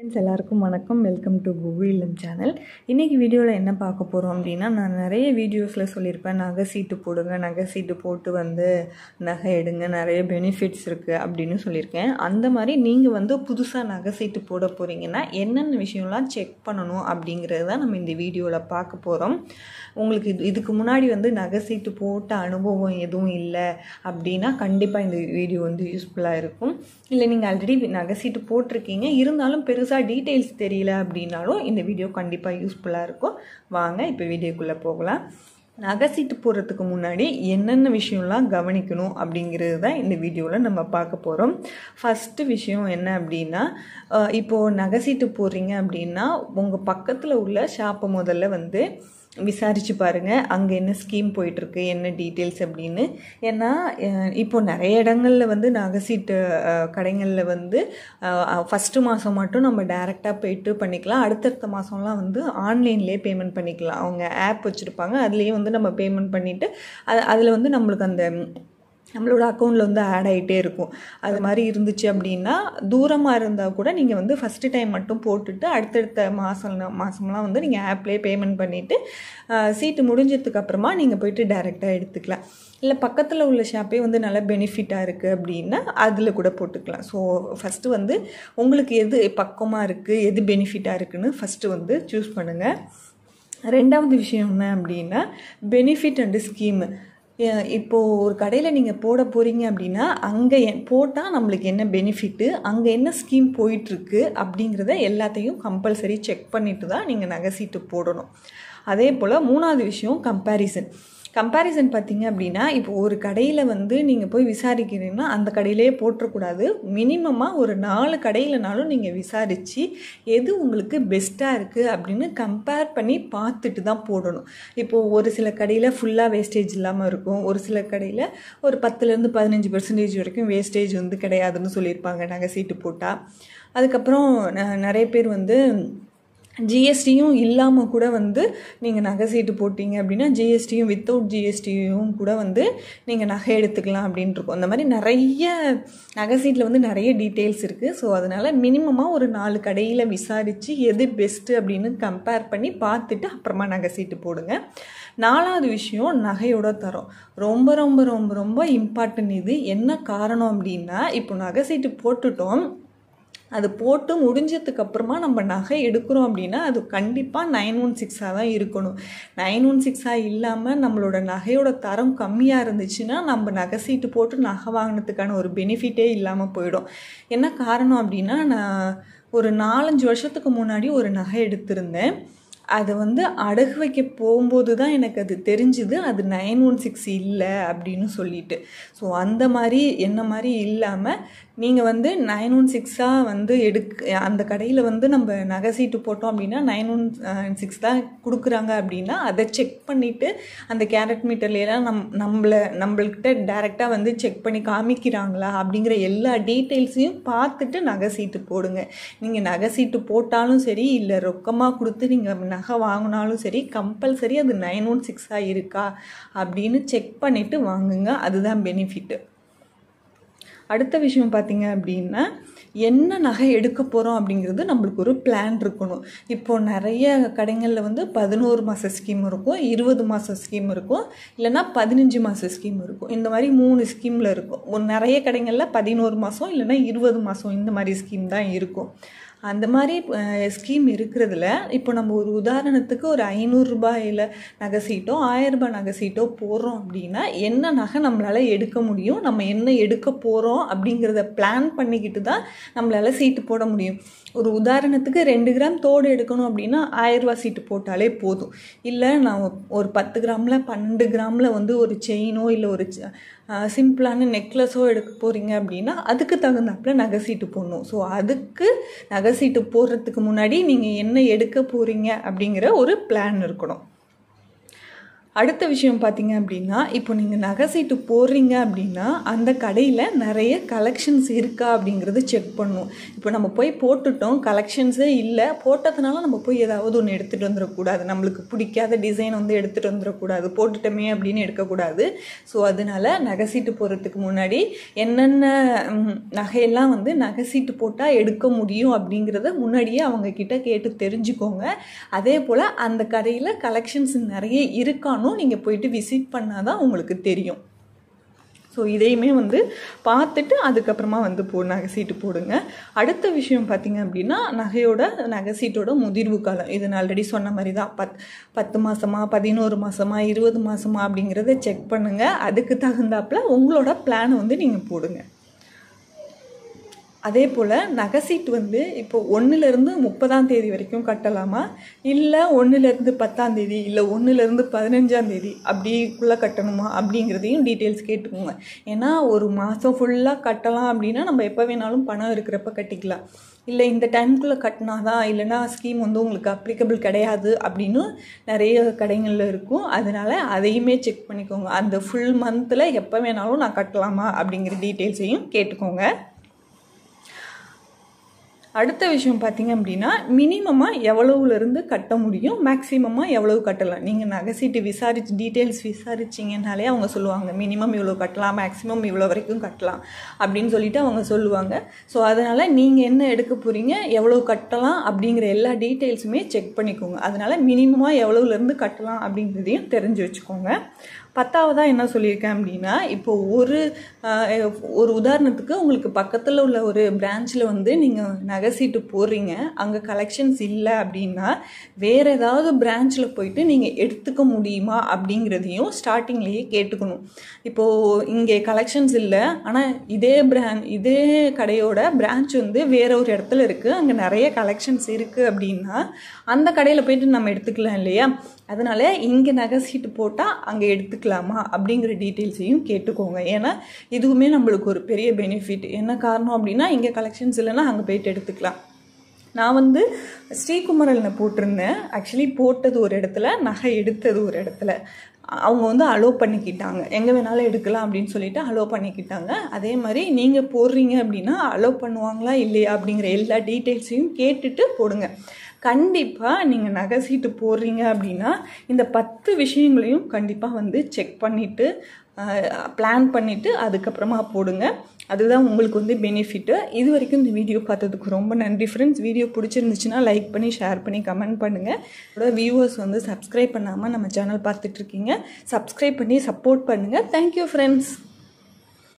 Friends எல்லாருக்கும் வணக்கம். Welcome to Google இல்லம் சேனல் இன்றைக்கி வீடியோவில் என்ன பார்க்க போகிறோம் அப்படின்னா நான் நிறைய வீடியோஸில் சொல்லியிருப்பேன். நகை சீட்டு போடுங்க நகை சீட்டு போட்டு வந்து நகை எடுங்க நிறைய பெனிஃபிட்ஸ் இருக்குது அப்படின்னு சொல்லியிருக்கேன். அந்த மாதிரி நீங்கள் வந்து புதுசாக நகை சீட்டு போட போகிறீங்கன்னா என்னென்ன விஷயம்லாம் செக் பண்ணணும் அப்படிங்கிறது தான் நம்ம இந்த வீடியோவில் பார்க்க போகிறோம் உங்களுக்கு இது இதுக்கு முன்னாடி வந்து நகை சீட்டு போட்ட அனுபவம் எதுவும் இல்லை அப்படின்னா கண்டிப்பாக இந்த வீடியோ வந்து யூஸ்ஃபுல்லாக இருக்கும். இல்லை நீங்கள் ஆல்ரெடி நகை சீட்டு போட்டிருக்கீங்க. இருந்தாலும் முழுசாக டீட்டெயில்ஸ் தெரியல அப்படின்னாலும் இந்த வீடியோ கண்டிப்பாக யூஸ்ஃபுல்லாக இருக்கும். வாங்க இப்போ வீடியோக்குள்ளே போகலாம். நகை சீட்டு போடுறதுக்கு முன்னாடி என்னென்ன விஷயம்லாம் கவனிக்கணும் அப்படிங்கிறது தான் இந்த வீடியோவில் நம்ம பார்க்க போகிறோம் ஃபஸ்ட்டு விஷயம் என்ன அப்படின்னா இப்போது நகை சீட்டு போடுறீங்க அப்படின்னா உங்கள் பக்கத்தில் உள்ள ஷாப்பை முதல்ல வந்து விசாரித்து பாருங்கள் அங்கே என்ன ஸ்கீம் போயிட்டுருக்கு என்ன டீட்டெயில்ஸ் அப்படின்னு. ஏன்னா இப்போது நிறைய இடங்களில் வந்து நகை சீட்டு கடைகளில் வந்து ஃபஸ்ட்டு மாதம் மட்டும் நம்ம டேரெக்டாக போயிட்டு பண்ணிக்கலாம். அடுத்தடுத்த மாதம்லாம் வந்து ஆன்லைன்லேயே பேமெண்ட் பண்ணிக்கலாம். அவங்க ஆப் வச்சுருப்பாங்க. அதுலேயே வந்து நம்ம பேமெண்ட் பண்ணிவிட்டு அது அதில் வந்து நம்மளுக்கு அந்த நம்மளோட அக்கௌண்ட்டில் வந்து ஆட் ஆகிட்டே இருக்கும். அது மாதிரி இருந்துச்சு அப்படின்னா தூரமாக இருந்தால் கூட நீங்கள் வந்து ஃபஸ்ட்டு டைம் மட்டும் போட்டுட்டு அடுத்தடுத்த மாதம் மாதம்லாம் வந்து நீங்கள் ஆப்லேயே பேமெண்ட் பண்ணிவிட்டு சீட்டு முடிஞ்சதுக்கு அப்புறமா நீங்கள் போயிட்டு டைரெக்டாக எடுத்துக்கலாம். இல்லை பக்கத்தில் உள்ள ஷாப்பே வந்து நல்லா பெனிஃபிட்டாக இருக்குது அப்படின்னா அதில் கூட போட்டுக்கலாம். ஸோ ஃபஸ்ட்டு வந்து உங்களுக்கு எது பக்கமாக இருக்குது எது பெனிஃபிட்டாக இருக்குதுன்னு ஃபஸ்ட்டு வந்து சூஸ் பண்ணுங்கள் ரெண்டாவது விஷயம் என்ன அப்படின்னா பெனிஃபிட் அண்டு ஸ்கீமு இப்போது ஒரு கடையில் நீங்கள் போட போகிறீங்க அப்படின்னா அங்கே போட்டால் நம்மளுக்கு என்ன பெனிஃபிட்டு அங்கே என்ன ஸ்கீம் போயிட்டுருக்கு அப்படிங்கிறத எல்லாத்தையும் கம்பல்சரி செக் பண்ணிவிட்டு தான் நீங்கள் நகை சீட்டு போடணும். அதே போல் மூணாவது விஷயம் கம்பேரிசன் கம்பேரிசன் பார்த்தீங்க அப்படின்னா இப்போ ஒரு கடையில் வந்து நீங்கள் போய் விசாரிக்கிறீங்கன்னா அந்த கடையிலே போட்டுறக்கூடாது. மினிமமாக ஒரு நாலு கடையிலனாலும் நீங்கள் விசாரித்து எது உங்களுக்கு பெஸ்ட்டாக இருக்குது அப்படின்னு கம்பேர் பண்ணி பார்த்துட்டு தான் போடணும். இப்போது ஒரு சில கடையில் ஃபுல்லாக வேஸ்டேஜ் இல்லாமல் இருக்கும். ஒரு சில கடையில் ஒரு பத்துலேருந்து பதினஞ்சு பர்சன்டேஜ் வரைக்கும் வேஸ்டேஜ் வந்து கிடையாதுன்னு சொல்லியிருப்பாங்க. நாங்கள் சீட்டு போட்டால் அதுக்கப்புறம் நிறைய பேர் வந்து ஜிஎஸ்டியும் இல்லாமல் கூட வந்து நீங்கள் நகை சீட்டு போட்டிங்க அப்படின்னா ஜிஎஸ்டியும் வித்தவுட் ஜிஎஸ்டியும் கூட வந்து நீங்கள் நகை எடுத்துக்கலாம் அப்படின்ட்டு இருக்கும். அந்த மாதிரி நிறைய நகை சீட்டில் வந்து நிறைய டீட்டெயில்ஸ் இருக்குது ஸோ அதனால் மினிமமாக ஒரு நாலு கடையில் விசாரித்து எது பெஸ்ட்டு அப்படின்னு கம்பேர் பண்ணி பார்த்துட்டு அப்புறமா நகை சீட்டு போடுங்க. நாலாவது விஷயம் நகையோட தரம். ரொம்ப ரொம்ப ரொம்ப ரொம்ப இம்பார்ட்டன்ட் இது. என்ன காரணம் அப்படின்னா இப்போ நகை சீட்டு போட்டுட்டோம். அது போட்டு முடிஞ்சதுக்கு அப்புறமா நம்ம நகை எடுக்கிறோம் அப்படின்னா அது கண்டிப்பாக நைன் ஒன் சிக்ஸாக தான் இருக்கணும். நைன் ஒன் சிக்ஸாக இல்லாமல் நம்மளோட நகையோட தரம் கம்மியாக இருந்துச்சுன்னா நம்ம நகை சீட்டு போட்டு நகை வாங்கினதுக்கான ஒரு பெனிஃபிட்டே இல்லாமல் போயிடும். என்ன காரணம் அப்படின்னா நான் ஒரு நாலஞ்சு வருஷத்துக்கு முன்னாடி ஒரு நகை எடுத்திருந்தேன். அதை வந்து அடகு வைக்க போகும்போது தான் எனக்கு அது தெரிஞ்சுது அது நைன் ஒன் சிக்ஸ் இல்லை அப்படின்னு சொல்லிட்டு. ஸோ அந்த மாதிரி என்ன மாதிரி இல்லாமல் நீங்கள் வந்து நைன் ஒன் சிக்ஸாக வந்து எடுக் அந்த கடையில் வந்து நம்ம நகை சீட்டு போட்டோம் அப்படின்னா நைன் ஒன் சிக்ஸ் தான் கொடுக்குறாங்க அப்படின்னா அதை செக் பண்ணிவிட்டு அந்த கேரட் மீட்டர்லாம் நம் நம்மளை நம்மள்கிட்ட டேரெக்டாக வந்து செக் பண்ணி காமிக்கிறாங்களா அப்படிங்கிற எல்லா டீட்டெயில்ஸையும் பார்த்துட்டு நகை சீட்டு போடுங்க. நீங்கள் நகை சீட்டு போட்டாலும் சரி இல்லை ரொக்கமாக கொடுத்து நீங்கள் நகை வாங்கினாலும் சரி கம்பல்சரி அது நைன் ஒன் சிக்ஸாக இருக்கா அப்படின்னு செக் பண்ணிவிட்டு வாங்குங்க. அதுதான் பெனிஃபிட்டு அடுத்த விஷயம் பார்த்தீங்க அப்படின்னா என்ன நகை எடுக்க போகிறோம் அப்படிங்கிறது நம்மளுக்கு ஒரு பிளான் இருக்கணும். இப்போது நிறைய கடைகளில் வந்து பதினோரு மாத ஸ்கீம் இருக்கும் இருபது மாத ஸ்கீம் இருக்கும் இல்லைனா பதினஞ்சு மாத ஸ்கீம் இருக்கும். இந்த மாதிரி மூணு ஸ்கீமில் இருக்கும். ஒரு நிறைய கடைகளில் பதினோரு மாதம் இல்லைனா இருபது மாதம் இந்த மாதிரி ஸ்கீம் தான் இருக்கும். அந்த மாதிரி ஸ்கீம் இருக்கிறதுல இப்போ நம்ம ஒரு உதாரணத்துக்கு ஒரு ஐநூறுரூபாயில் நகை சீட்டோ ஆயிரரூபா நகை சீட்டோ போடுறோம் அப்படின்னா என்ன நகை நம்மளால் எடுக்க முடியும்? நம்ம என்ன எடுக்க போகிறோம் அப்படிங்கிறத பிளான் பண்ணிக்கிட்டு தான் நம்மளால் சீட்டு போட முடியும். ஒரு உதாரணத்துக்கு ரெண்டு கிராம் தோடு எடுக்கணும் அப்படின்னா ஆயிரரூபா சீட்டு போட்டாலே போதும். இல்லை நான் ஒரு பத்து கிராமில் பன்னெண்டு கிராமில் வந்து ஒரு செயினோ இல்லை ஒரு சிம்பிளான நெக்லஸோ எடுக்க போகிறீங்க அப்படின்னா அதுக்கு தகுந்தாப்புல நகை சீட்டு போடணும். ஸோ அதுக்கு நகை சீட்டு போடுறதுக்கு முன்னாடி நீங்கள் என்ன எடுக்க போகிறீங்க அப்படிங்கிற ஒரு பிளான் இருக்கணும். அடுத்த விஷயம் பார்த்தீங்க அப்படின்னா இப்போ நீங்கள் நகை சீட்டு போடுறீங்க அப்படின்னா அந்த கடையில் நிறைய கலெக்ஷன்ஸ் இருக்கா அப்படிங்கிறது செக் பண்ணும். இப்போ நம்ம போய் போட்டுட்டோம் கலெக்ஷன்ஸே இல்லை போட்டதுனால நம்ம போய் ஏதாவது ஒன்று எடுத்துகிட்டு வந்துடக்கூடாது. நம்மளுக்கு பிடிக்காத டிசைன் வந்து எடுத்துகிட்டு வந்துடக்கூடாது. போட்டுட்டோமே அப்படின்னு எடுக்கக்கூடாது. ஸோ அதனால நகை சீட்டு போடுறதுக்கு முன்னாடி என்னென்ன நகையெல்லாம் வந்து நகை சீட்டு போட்டால் எடுக்க முடியும் அப்படிங்கிறத முன்னாடியே அவங்க கிட்ட கேட்டு தெரிஞ்சுக்கோங்க. அதே போல் அந்த கடையில் கலெக்ஷன்ஸ் நிறைய இருக்கானோ நீங்கள் போயிட்டு விசிட் பண்ணால் தான் உங்களுக்கு தெரியும். ஸோ இதையுமே வந்து பார்த்துட்டு அதுக்கப்புறமா வந்து போ நகை சீட்டு போடுங்க. அடுத்த விஷயம் பார்த்தீங்க அப்படின்னா நகையோட நகை சீட்டோட முதிர்வு காலம். இது நான் ஆல்ரெடி சொன்ன மாதிரி தான் பத் பத்து மாதமா பதினோரு மாதமா இருபது மாதமா அப்படிங்கிறத செக் பண்ணுங்கள் அதுக்கு தகுந்தாப்புல உங்களோட பிளானை வந்து நீங்கள் போடுங்க. அதே போல் நகை சீட்டு வந்து இப்போ ஒன்றுலேருந்து முப்பதாம் தேதி வரைக்கும் கட்டலாமா? இல்லை ஒன்றுலேருந்து பத்தாம் தேதி இல்லை ஒன்றுலேருந்து பதினஞ்சாம் தேதி அப்படிக்குள்ளே கட்டணுமா? அப்படிங்கிறதையும் டீட்டெயில்ஸ் கேட்டுக்கோங்க. ஏன்னா ஒரு மாதம் ஃபுல்லாக கட்டலாம் அப்படின்னா நம்ம எப்போ வேணாலும் பணம் இருக்கிறப்ப கட்டிக்கலாம். இல்லை இந்த டைமுக்குள்ளே கட்டினாதான் இல்லைன்னா ஸ்கீம் வந்து உங்களுக்கு அப்ளிகபிள் கிடையாது அப்படின்னு நிறைய கடைகளில் இருக்கும். அதனால் அதையுமே செக் பண்ணிக்கோங்க. அந்த ஃபுல் மந்தில் எப்போ வேணாலும் நான் கட்டலாமா அப்படிங்கிற டீட்டெயில்ஸையும் கேட்டுக்கோங்க. அடுத்த விஷயம் பார்த்தீங்க அப்படின்னா மினிமமாக எவ்வளவுலேருந்து கட்ட முடியும்? மேக்ஸிமமாக எவ்வளவு கட்டலாம்? நீங்கள் நகை சீட்டு விசாரிச்சு டீட்டெயில்ஸ் விசாரிச்சிங்கனாலே அவங்க சொல்லுவாங்க மினிமம் இவ்வளோ கட்டலாம் மேக்ஸிமம் இவ்வளோ வரைக்கும் கட்டலாம் அப்படின்னு சொல்லிட்டு அவங்க சொல்லுவாங்க. ஸோ அதனால் நீங்கள் என்ன எடுக்க போகிறீங்க எவ்வளோ கட்டலாம்? அப்படிங்கிற எல்லா டீட்டெயில்ஸுமே செக் பண்ணிக்கோங்க. அதனால் மினிமமாக எவ்வளவுலேருந்து கட்டலாம் அப்படிங்கிறதையும் தெரிஞ்சு வச்சுக்கோங்க. பத்தாவதாக என்ன சொல்லியிருக்கேன் அப்படின்னா இப்போ ஒரு ஒரு உதாரணத்துக்கு உங்களுக்கு பக்கத்தில் உள்ள ஒரு பிரான்ச்சில் வந்து நீங்கள் நகை சீட்டு போடுறீங்க அங்கே கலெக்ஷன்ஸ் இல்லை அப்படின்னா வேறு ஏதாவது பிரான்ச்சில் போயிட்டு நீங்கள் எடுத்துக்க முடியுமா அப்படிங்கிறதையும் ஸ்டார்டிங்லேயே கேட்டுக்கணும். இப்போது இங்கே கலெக்ஷன்ஸ் இல்லை ஆனால் இதே பிராண்ட் இதே கடையோட பிரான்ச் வந்து வேற ஒரு இடத்துல இருக்குது அங்கே நிறைய கலெக்ஷன்ஸ் இருக்குது அப்படின்னா அந்த கடையில் போயிட்டு நம்ம எடுத்துக்கலாம் இல்லையா? அதனால் இங்கே நகை சீட்டு போட்டால் அங்கே எடுத்துக்கலாமா அப்படிங்கிற டீட்டெயில்ஸையும் கேட்டுக்கோங்க. ஏன்னா இதுவுமே நம்மளுக்கு ஒரு பெரிய பெனிஃபிட் என்ன காரணம் அப்படின்னா இங்கே கலெக்ஷன்ஸ் இல்லைன்னா அங்கே போயிட்டு எடுத்துக்கலாம். நான் வந்து ஸ்ரீகுமரலில் போட்டிருந்தேன். ஆக்சுவலி போட்டது ஒரு இடத்துல நகை எடுத்தது ஒரு இடத்துல. அவங்க வந்து அலோவ் பண்ணிக்கிட்டாங்க. எங்கே வேணாலும் எடுக்கலாம் அப்படின்னு சொல்லிட்டு அலோவ் பண்ணிக்கிட்டாங்க. அதே மாதிரி நீங்கள் போடுறீங்க அப்படின்னா அலோவ் பண்ணுவாங்களா இல்லையா அப்படிங்கிற எல்லா டீட்டெயில்ஸையும் கேட்டுட்டு போடுங்க. கண்டிப்பாக நீங்கள் நகை சீட்டு போடுறீங்க அப்படின்னா இந்த பத்து விஷயங்களையும் கண்டிப்பாக வந்து செக் பண்ணிவிட்டு பிளான் பண்ணிவிட்டு அதுக்கப்புறமா போடுங்க. அதுதான் உங்களுக்கு வந்து பெனிஃபிட்டு இது வரைக்கும் இந்த வீடியோ பார்த்ததுக்கு ரொம்ப நன்றி ஃப்ரெண்ட்ஸ் வீடியோ பிடிச்சிருந்துச்சுன்னா லைக் பண்ணி ஷேர் பண்ணி கமெண்ட் பண்ணுங்கள் அதோட வியூவர்ஸ் வந்து சப்ஸ்கிரைப் பண்ணாமல் நம்ம சேனல் பார்த்துட்ருக்கீங்க சப்ஸ்கிரைப் பண்ணி சப்போர்ட் பண்ணுங்கள் தேங்க்யூ ஃப்ரெண்ட்ஸ்